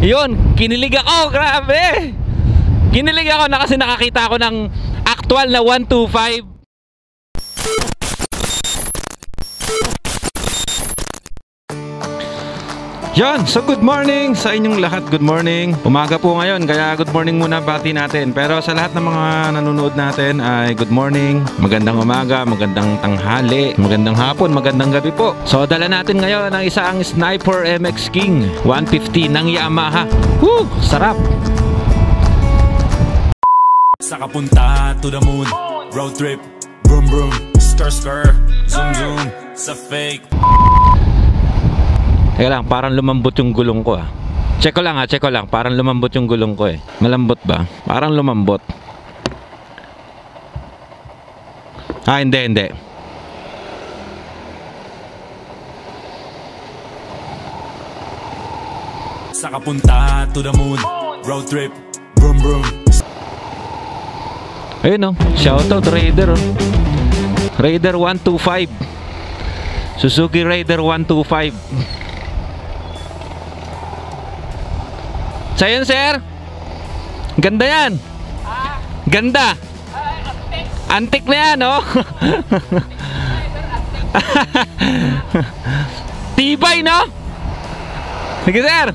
Yun, kinilig ako, grabe. Kinilig ako na kasi nakakita ako ng actual na 125. Yan, so good morning sa inyong lahat. Good morning. Umaga po ngayon, kaya good morning muna bati natin. Pero sa lahat ng mga nanonood natin ay good morning, magandang umaga, magandang tanghali, magandang hapon, magandang gabi po. So dala natin ngayon ang isang Sniper MX King 150 ng Yamaha. Woo! Sarap! Sa kapunta to the moon Road trip Vroom vroom Skr skr Zoom zoom Sa fake Teka lang, parang lumambot yung gulong ko ah. Check ko lang ah, check ko lang. Parang lumambot yung gulong ko eh. Malambot ba? Parang lumambot. Ah, hindi, hindi. Sa kapunta to the moon Road trip Vroom vroom Ayun oh, shoutout Raider oh. Raider 125. Suzuki Raider 125. Sa yun, sir? Ganda yan. Ganda. Antik na yan, oh. Tibay, no? Sige, sir.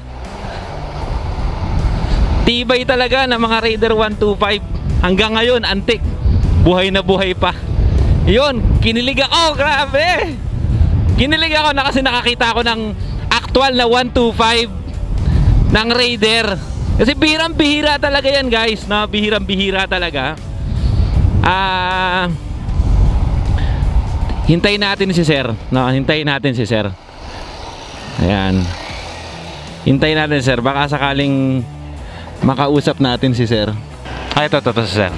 Tibay talaga ng mga Raider 125. Hanggang ngayon, antik. Buhay na buhay pa. Yun, kinilig ako, grabe. Kinilig ako na kasi nakakita ako ng actual na 125 ng Raider. Kasi bihirang-bihira talaga yan, guys. Na bihirang-bihira talaga. Ah... hintayin natin si Sir. No, hintayin natin si Sir. Ayan. Hintayin natin si Sir. Baka sakaling makausap natin si Sir. Ay, ito, ito, ito si Sir.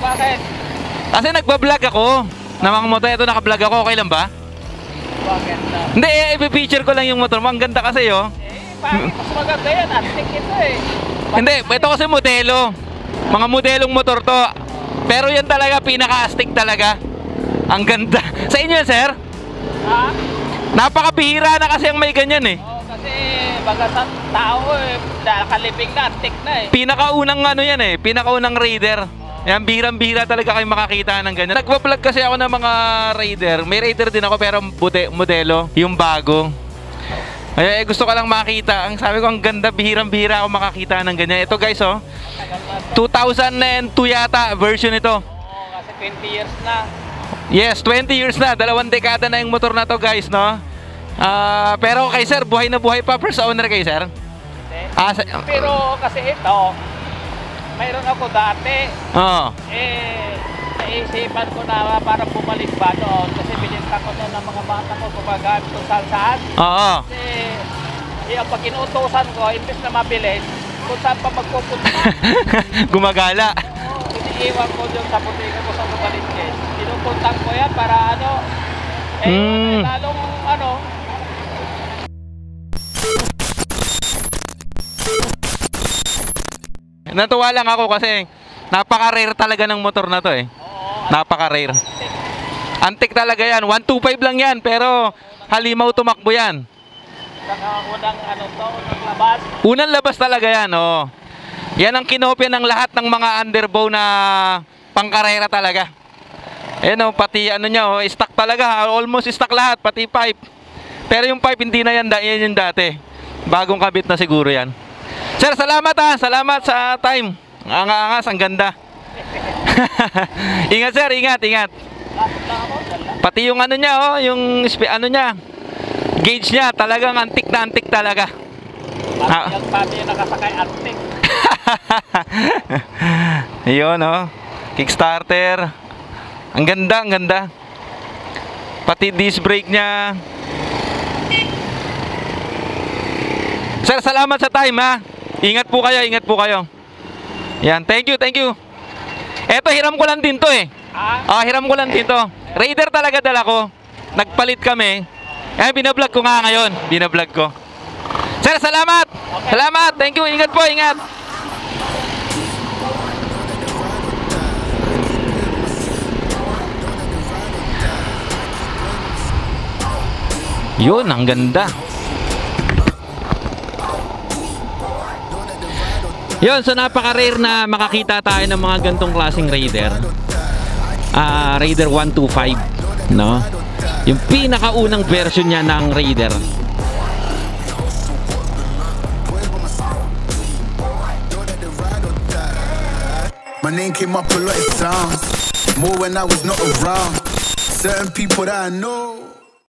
Bakit? Kasi nagbablog ako. Na mga motor, ito nakablog ako. Okay lang ba? Bakit? Hindi, eh, ipipicture ko lang yung motor mo. Ang ganda kasi, oh. Eh, bakit? Mas maganda yan. Antik ito eh. Hindi, ito kasi modelo. Mga modelong motor to. Pero yan talaga, pinaka-astig talaga. Ang ganda. Sa inyo, sir? Ha? Napakabihira na kasi ang may ganyan eh. Oo, kasi baga sa tao eh, nakalibing na, antik na eh. Pinakaunang ano yan eh, pinakaunang raider. Yan, birang-bira talaga kayo makakita ng ganyan. Nagpa-vlog kasi ako ng mga raider. May raider din ako pero bute, modelo, yung bago. Kaya eh, gusto ko lang makita. Ang sabi ko, ang ganda, bihirang-bihira ako makakita ng ganyan. Ito guys, oh. 2002 yata version ito. Oo, kasi 20 years na. Yes, 20 years na. Dalawang dekada na yung motor na to guys, no? Ah, pero kay sir, buhay na buhay pa. First owner kay sir. Hindi. Ah, sa, Pero kasi ito, mayroon ako dati. Oo. Eh, naisipan ko na para bumalik ba doon kasi bininta ko doon ng mga bata ko gumagamit kung saan saan. Oo. Kasi yung pag inuutosan ko, imbes na mabilis, kung saan pa magpupunta. Gumagala. Oo, iniiwan ko doon sa putika ko sa Lugalinke. Pinupuntang ko yan para ano, eh, Mm. lalong ano, Natuwa lang ako kasi napaka-rare talaga ng motor na to eh. Napaka-rare. Antik talaga yan. 125 lang yan pero halimaw tumakbo yan. unang ano to, unang labas. Unang labas talaga yan, oh. Yan ang kinopya ng lahat ng mga underbow na pangkarera talaga. Ayan oh, pati ano niya, oh, stock talaga. Almost stock lahat, pati pipe. Pero yung pipe hindi na yan, yan yung dati. Bagong kabit na siguro yan. Sir, salamat ha. Salamat sa time. Ang angas, ang ganda. ingat sir, ingat, ingat. Pati yung ano niya, oh, yung ano niya, gauge niya, talagang antik na antik talaga. Ah. Pati yung pati yung nakasakay antik. Yun, oh. Kickstarter. Ang ganda, ang ganda. Pati disc brake niya. Sir, salamat sa time, ha. Ingat po kayo, ingat po kayo. Yan, thank you, thank you. Eto, hiram ko lang din to eh. Ah, ah hiram ko lang din to. Raider talaga dala ko. Nagpalit kami. Ay, binablog ko nga ngayon. Binablog ko. Sir, salamat! Okay. Salamat! Thank you! Ingat po, ingat! Yun, ang ganda. Yun, so napaka-rare na makakita tayo ng mga gantong klaseng Raider. Ah, Raider 125, no? Yung pinakaunang version niya ng Raider. My name came up a lot of times, more when I was not around. Certain people that I know